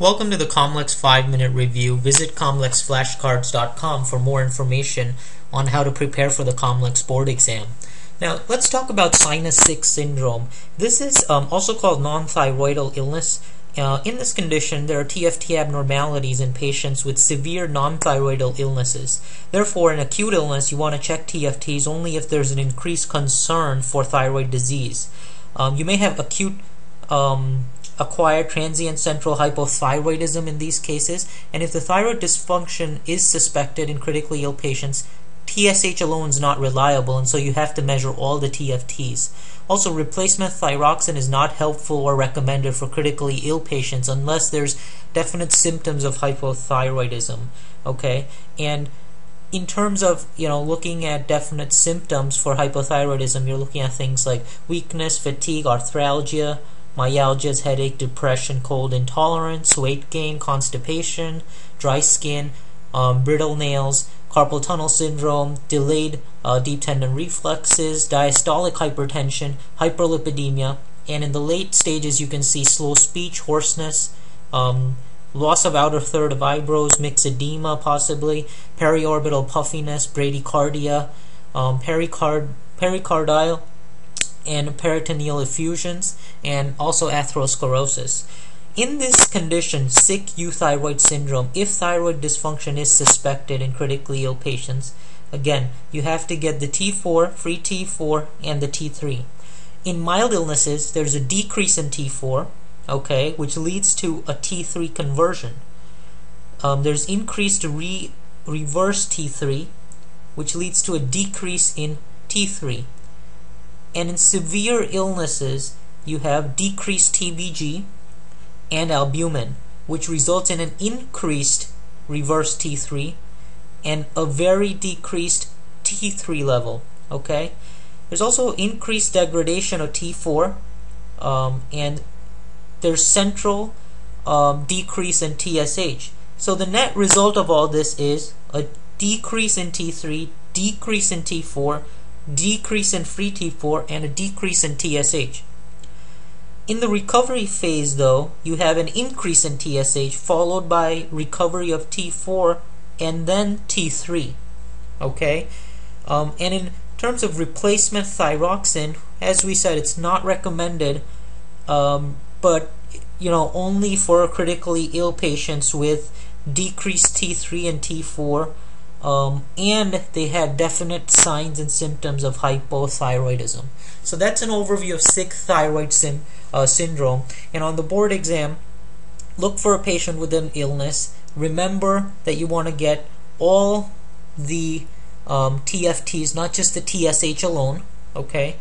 Welcome to the Comlex 5 Minute Review. Visit ComlexFlashcards.com for more information on how to prepare for the Comlex board exam. Now, let's talk about sinus 6 syndrome. This is um, also called non thyroidal illness. Uh, in this condition, there are TFT abnormalities in patients with severe non thyroidal illnesses. Therefore, in acute illness, you want to check TFTs only if there's an increased concern for thyroid disease. Um, you may have acute um, acquired transient central hypothyroidism in these cases, and if the thyroid dysfunction is suspected in critically ill patients, TSH alone is not reliable, and so you have to measure all the TFTs. Also, replacement thyroxine is not helpful or recommended for critically ill patients unless there's definite symptoms of hypothyroidism. Okay, and in terms of you know looking at definite symptoms for hypothyroidism, you're looking at things like weakness, fatigue, arthralgia, myalgias, headache, depression, cold intolerance, weight gain, constipation, dry skin, um, brittle nails, carpal tunnel syndrome, delayed uh, deep tendon reflexes, diastolic hypertension, hyperlipidemia, and in the late stages you can see slow speech, hoarseness, um, loss of outer third of eyebrows, myxedema possibly, periorbital puffiness, bradycardia, um, pericard pericardial and peritoneal effusions, and also atherosclerosis. In this condition, sick euthyroid syndrome, if thyroid dysfunction is suspected in critically ill patients, again, you have to get the T4, free T4, and the T3. In mild illnesses, there's a decrease in T4, okay, which leads to a T3 conversion. Um, there's increased re reverse T3, which leads to a decrease in T3. And in severe illnesses, you have decreased TBG and albumin, which results in an increased reverse T3 and a very decreased T3 level. Okay, there's also increased degradation of T4, um, and there's central um, decrease in TSH. So the net result of all this is a decrease in T3, decrease in T4, decrease in free T4, and a decrease in TSH. In the recovery phase, though, you have an increase in TSH followed by recovery of T4 and then T3. Okay? Um, and in terms of replacement thyroxine, as we said, it's not recommended, um, but you know, only for critically ill patients with decreased T3 and T4 um, and they had definite signs and symptoms of hypothyroidism. So that's an overview of sick thyroid sim, uh, syndrome. And on the board exam, look for a patient with an illness. Remember that you want to get all the um, TFTs, not just the TSH alone. Okay.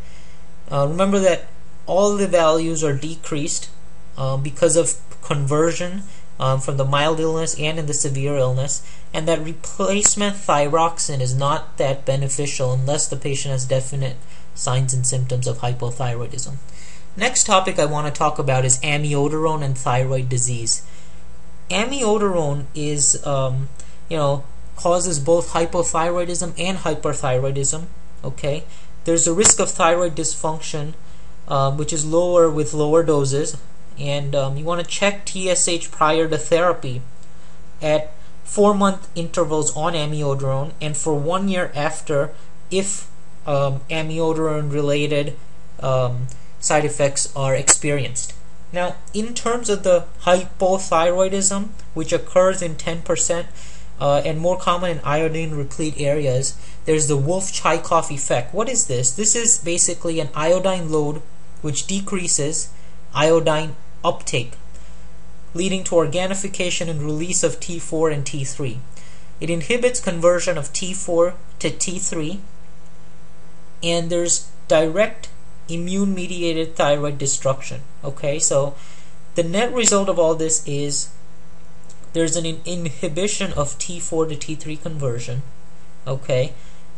Uh, remember that all the values are decreased uh, because of conversion um, from the mild illness and in the severe illness, and that replacement thyroxine is not that beneficial unless the patient has definite signs and symptoms of hypothyroidism. Next topic I want to talk about is amiodarone and thyroid disease. Amiodarone is, um, you know, causes both hypothyroidism and hyperthyroidism. Okay, there's a risk of thyroid dysfunction, um, which is lower with lower doses and um, you want to check TSH prior to therapy at four month intervals on amiodarone and for one year after if um, amiodarone related um, side effects are experienced. Now, in terms of the hypothyroidism, which occurs in 10% uh, and more common in iodine replete areas, there's the Wolff Chaikoff effect. What is this? This is basically an iodine load which decreases iodine uptake, leading to organification and release of T4 and T3. It inhibits conversion of T4 to T3, and there's direct immune mediated thyroid destruction. Okay, so the net result of all this is there's an inhibition of T4 to T3 conversion. Okay,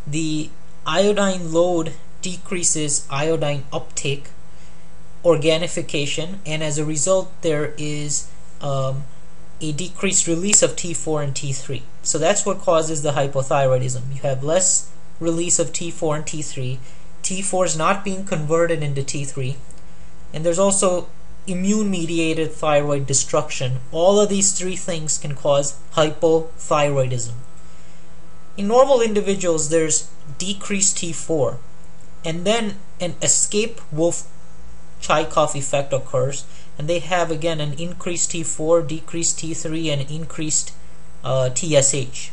the iodine load decreases iodine uptake organification, and as a result, there is um, a decreased release of T4 and T3. So that's what causes the hypothyroidism. You have less release of T4 and T3. T4 is not being converted into T3, and there's also immune-mediated thyroid destruction. All of these three things can cause hypothyroidism. In normal individuals, there's decreased T4, and then an escape Wolff Chaikoff effect occurs, and they have again an increased T4, decreased T3, and increased uh, TSH.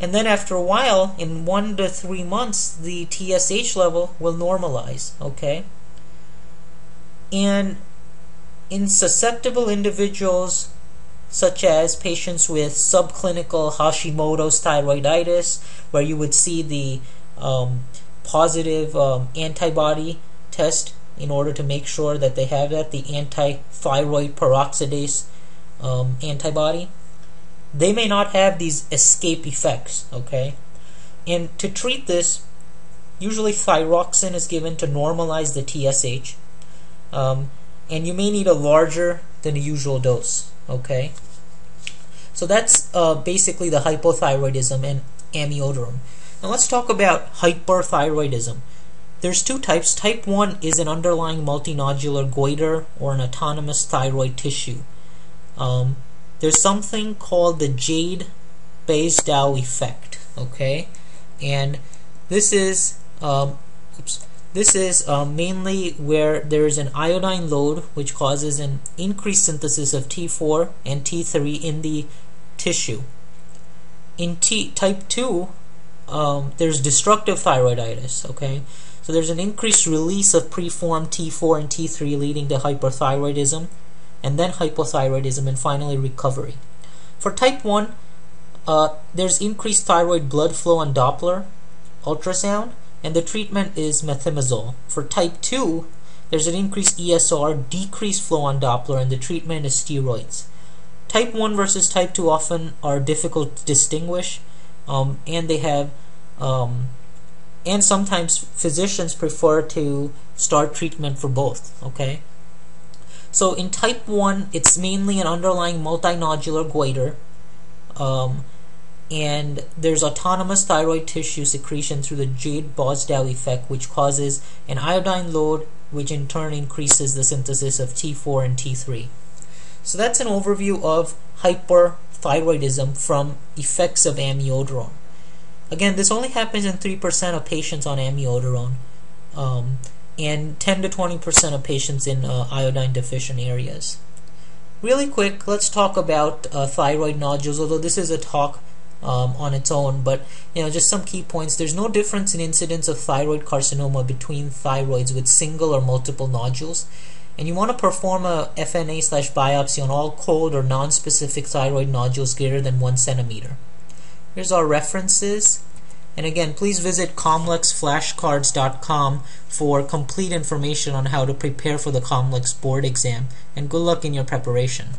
And then after a while, in one to three months, the TSH level will normalize. Okay. And in susceptible individuals, such as patients with subclinical Hashimoto's thyroiditis, where you would see the um, positive um, antibody test in order to make sure that they have that, the anti-thyroid peroxidase um, antibody. They may not have these escape effects, okay? And to treat this, usually thyroxine is given to normalize the TSH. Um, and you may need a larger than a usual dose, okay? So that's uh, basically the hypothyroidism and amiodarone. Now let's talk about hyperthyroidism. There's two types. Type 1 is an underlying multinodular goiter or an autonomous thyroid tissue. Um, there's something called the Jod Basedow effect, okay? And this is um, oops, this is um, mainly where there is an iodine load which causes an increased synthesis of T4 and T3 in the tissue. In T type 2, um, there's destructive thyroiditis, okay? So there's an increased release of preformed T4 and T3 leading to hyperthyroidism, and then hypothyroidism, and finally recovery. For type 1, uh, there's increased thyroid blood flow on Doppler ultrasound, and the treatment is methimazole. For type 2, there's an increased ESR, decreased flow on Doppler, and the treatment is steroids. Type 1 versus type 2 often are difficult to distinguish, um, and they have um, and sometimes physicians prefer to start treatment for both okay? So in type 1 it's mainly an underlying multinodular goiter um, and there's autonomous thyroid tissue secretion through the Jod-Basedow effect which causes an iodine load which in turn increases the synthesis of T4 and T3 so that's an overview of hyperthyroidism from effects of amiodarone Again, this only happens in 3% of patients on amiodarone um, and 10 to 20% of patients in uh, iodine deficient areas. Really quick, let's talk about uh, thyroid nodules, although this is a talk um, on its own, but you know, just some key points. There's no difference in incidence of thyroid carcinoma between thyroids with single or multiple nodules. And you want to perform a FNA slash biopsy on all cold or non-specific thyroid nodules greater than one centimeter. Here's our references. And again, please visit comlexflashcards.com for complete information on how to prepare for the Comlex board exam. And good luck in your preparation.